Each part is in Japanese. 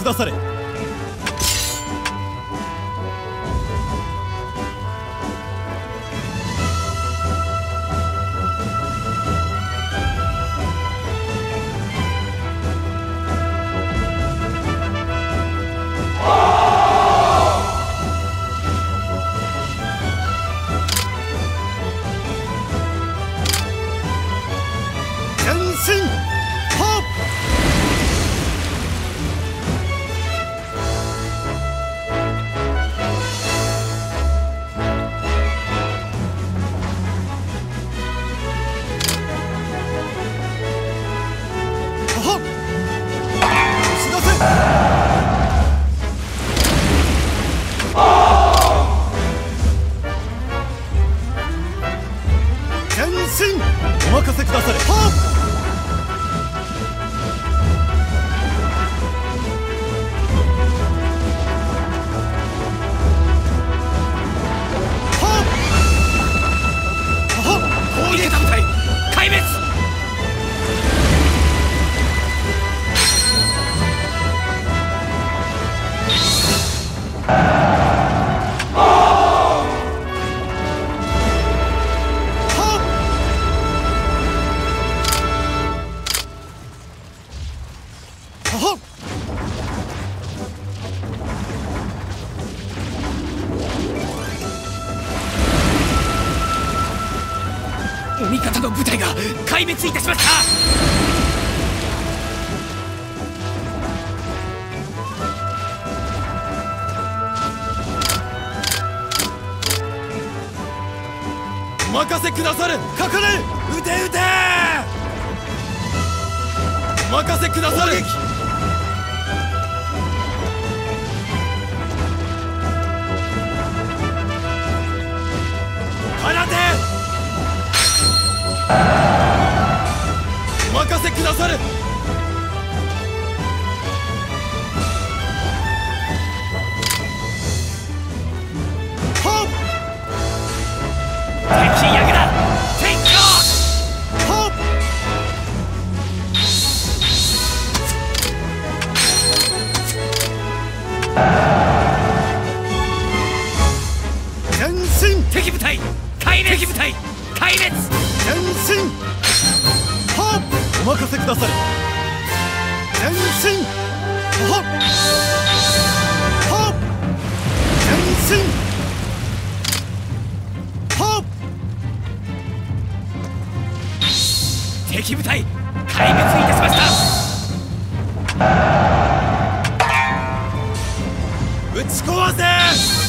くだされ。壊滅いたしました。お任せくだされ。かかれ。撃て撃て。お任せくだされ。放てお任せくだされ。敵部隊壊滅敵部隊壊滅お任せくだされ前進はっはっ前進はっ。敵部隊壊滅いたしました。撃ち壊せ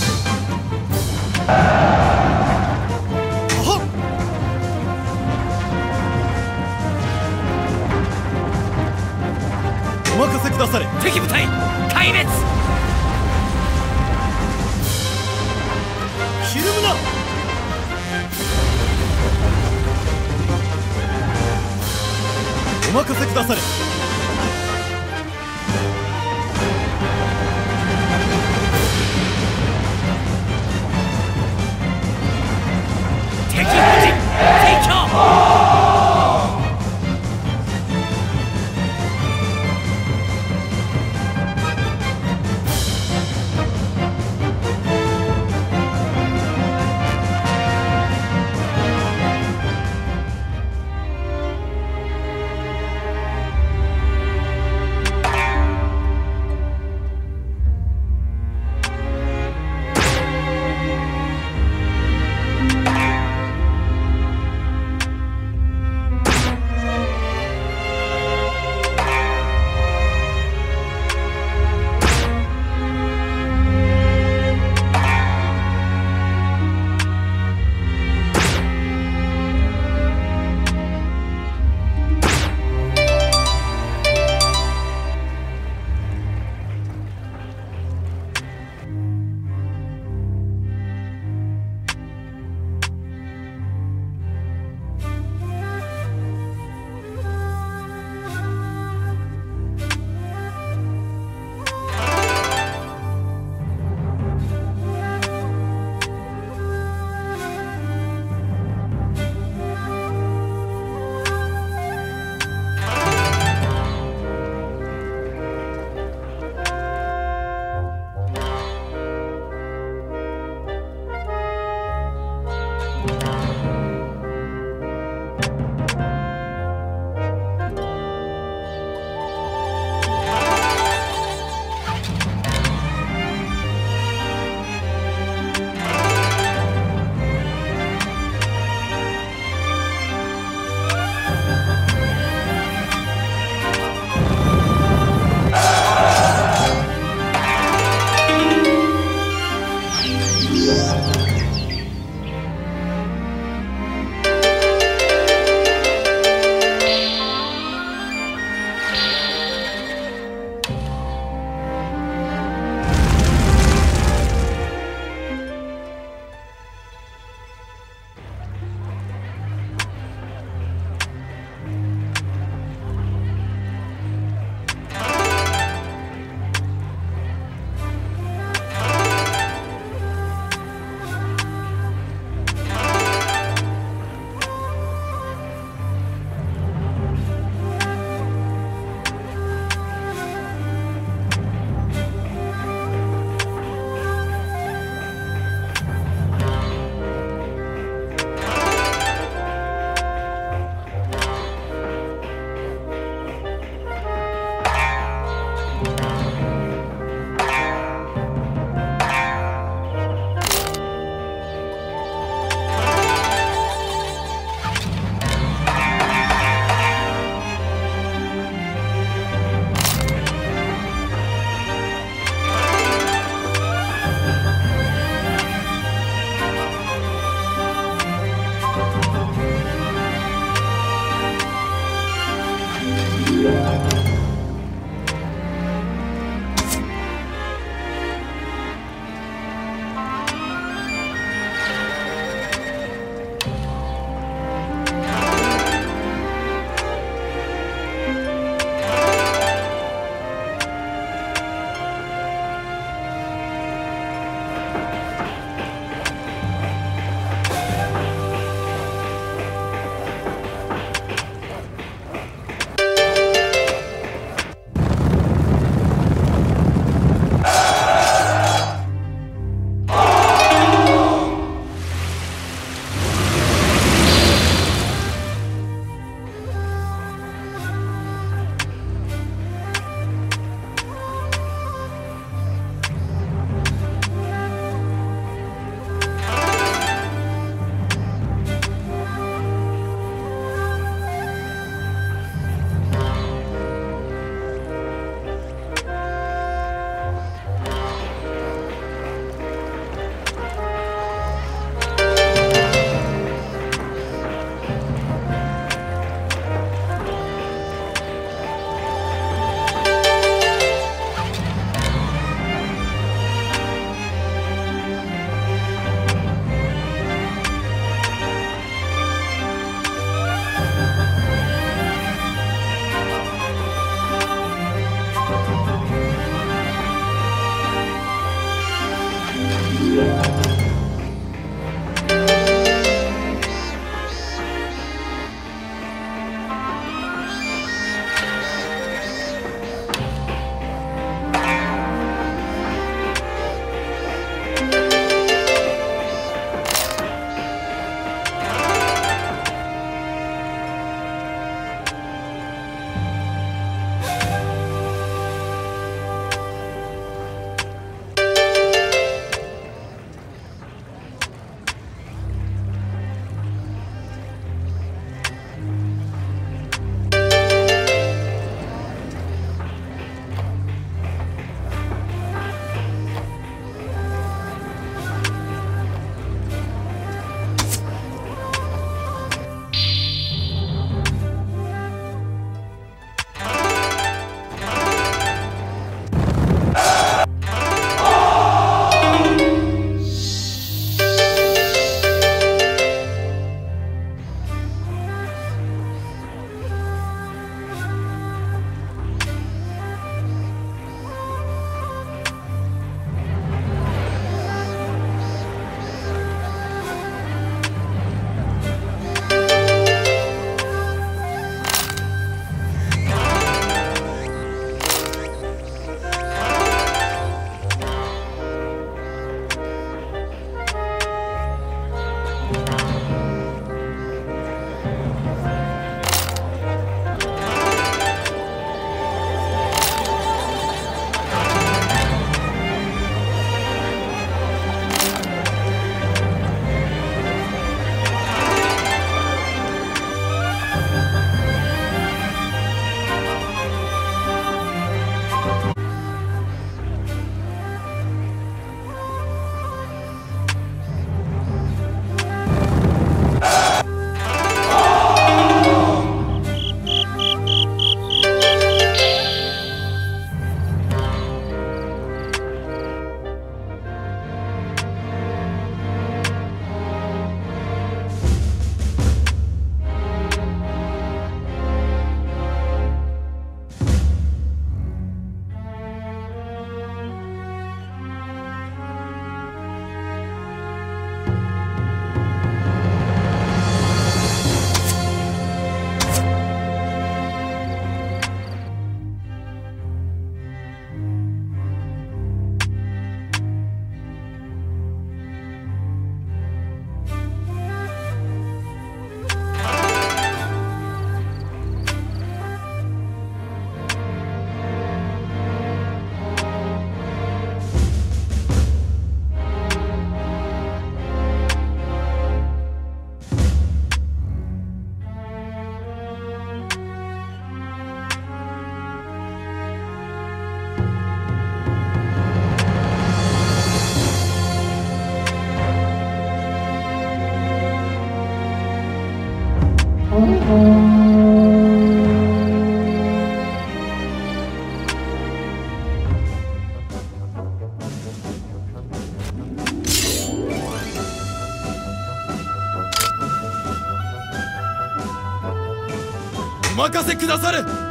任せくだされ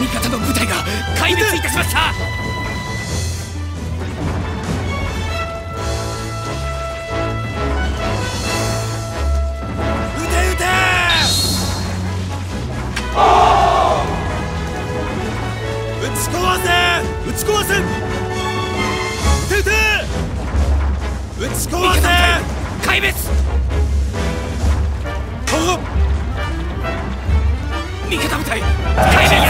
味方の部隊が壊滅いたしました。撃て撃て。撃ち壊せ。撃ち壊せ。撃て撃て。撃ち壊せ。壊滅。味方部隊壊滅。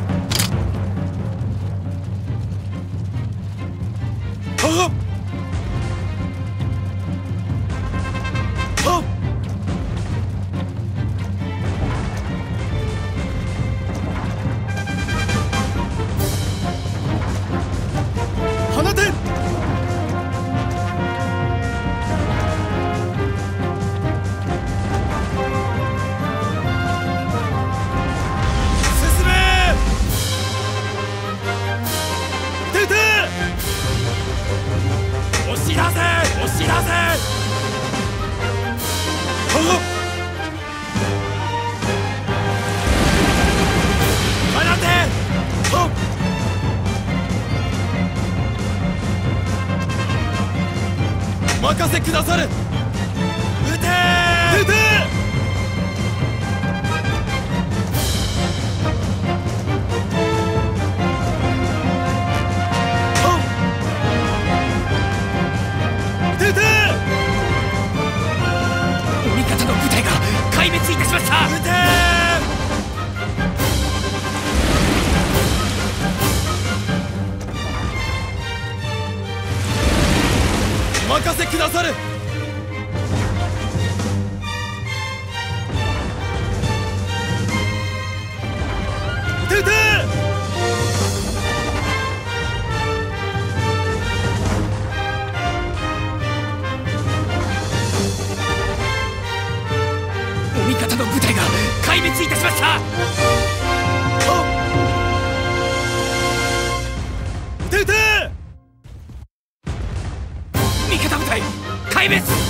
壊滅